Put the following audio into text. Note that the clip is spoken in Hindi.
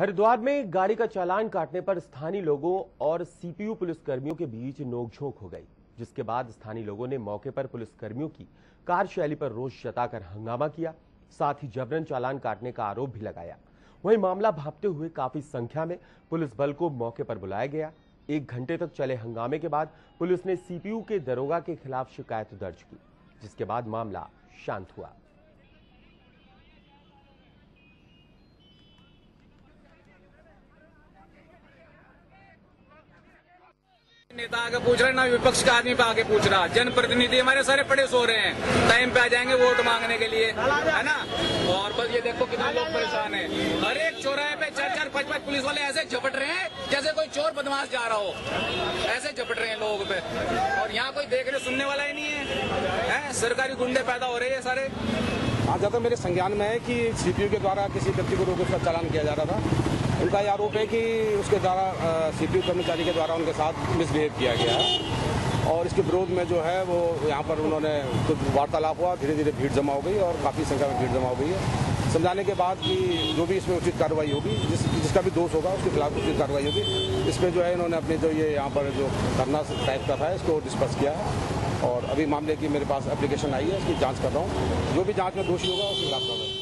हरिद्वार में गाड़ी का चालान काटने पर स्थानीय लोगों और सीपीयू पुलिसकर्मियों के बीच नोकझोंक हो गई, जिसके बाद स्थानीय लोगों ने मौके पर पुलिसकर्मियों की कार्यशैली पर रोष जताकर हंगामा किया। साथ ही जबरन चालान काटने का आरोप भी लगाया। वहीं मामला भापते हुए काफ़ी संख्या में पुलिस बल को मौके पर बुलाया गया। एक घंटे तक चले हंगामे के बाद पुलिस ने सीपीयू के दरोगा के खिलाफ शिकायत दर्ज की, जिसके बाद मामला शांत हुआ। नेता आगे पूछ रहे ना विपक्ष का आदमी आगे पूछ रहा। जनप्रतिनिधि हमारे सारे पड़े सो रहे हैं। टाइम पे आ जाएँगे वोट मांगने के लिए है ना? और बस ये देखो कितने लोग परेशान हैं। हर एक चौराहे पे चार चार पाँच पाँच पुलिस वाले ऐसे झपट रहे हैं जैसे कोई चोर बदमाश जा रहा हो। ऐसे झपट रहे हैं लोग पे। और यहाँ कोई देखने सुनने वाला ही नहीं है, है? सरकारी गुंडे पैदा हो रहे हैं सारे। आज ज़्यादा मेरे संज्ञान में है कि सीपीयू के द्वारा किसी व्यक्ति को रोक चालान किया जा रहा था। उनका यह आरोप है कि उसके द्वारा सीपीयू कर्मचारी के द्वारा उनके साथ मिसबिहेव किया गया है। और इसके विरोध में जो है वो यहाँ पर उन्होंने कुछ वार्तालाप हुआ धीरे धीरे भीड़ जमा हो गई और काफ़ी संख्या में भीड़ जमा हो गई है। समझाने के बाद कि जो भी इसमें उचित कार्रवाई होगी, जिस, जिसका भी दोष होगा, उसके खिलाफ उचित कार्रवाई होगी। इसमें जो है इन्होंने अपने जो ये यहाँ पर जो धरना टाइप का था, इसको डिस्पर्स किया है। और अभी मामले की मेरे पास एप्लीकेशन आई है, इसकी जाँच कर रहा हूँ। जो भी जाँच में दोषी होगा, उसके खिलाफ कार्रवाई